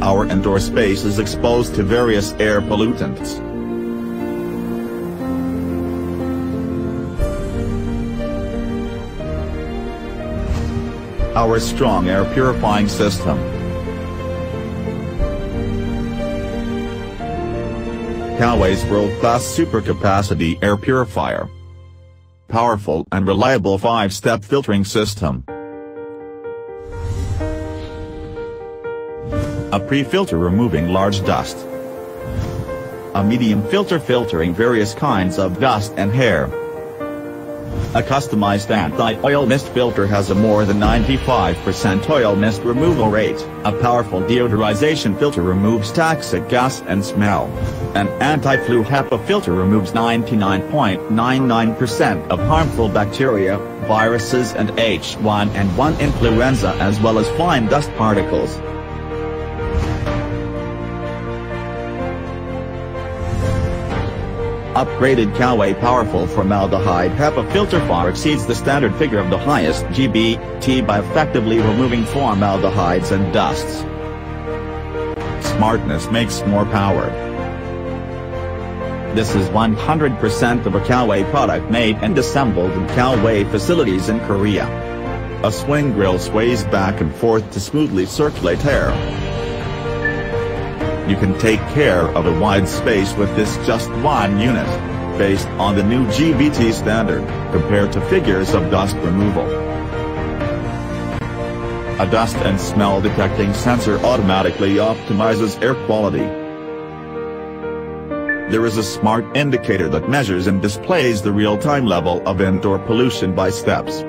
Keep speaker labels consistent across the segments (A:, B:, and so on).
A: our indoor space is exposed to various air pollutants. Our strong air purifying system. Coway's world-class supercapacity air purifier. Powerful and reliable 5-step filtering system. A pre-filter removing large dust. A medium filter filtering various kinds of dust and hair. A customized anti-oil mist filter has a more than 95% oil mist removal rate. A powerful deodorization filter removes toxic gas and smell. An anti-flu HEPA filter removes 99.99% of harmful bacteria, viruses and H1N1 influenza as well as fine dust particles. Upgraded Coway Powerful Formaldehyde HEPA filter far exceeds the standard figure of the highest GBT by effectively removing formaldehydes and dusts. Smartness makes more power. This is 100% of a Coway product made and assembled in Coway facilities in Korea. A swing grill sways back and forth to smoothly circulate air. You can take care of a wide space with this just one unit, based on the new GBT standard, compared to figures of dust removal. A dust and smell detecting sensor automatically optimizes air quality. There is a smart indicator that measures and displays the real-time level of indoor pollution by steps.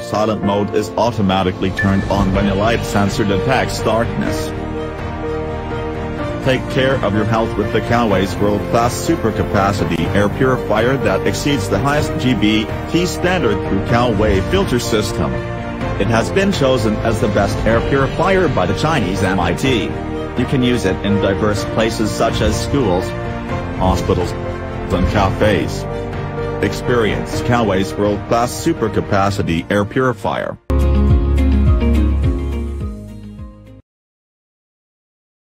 A: Silent mode is automatically turned on when a light sensor detects darkness. Take care of your health with the Coway's world-class supercapacity air purifier that exceeds the highest GBT standard through Coway filter system. It has been chosen as the best air purifier by the Chinese MIT. You can use it in diverse places such as schools, hospitals, and cafes. Experience Coway's world-class supercapacity air purifier.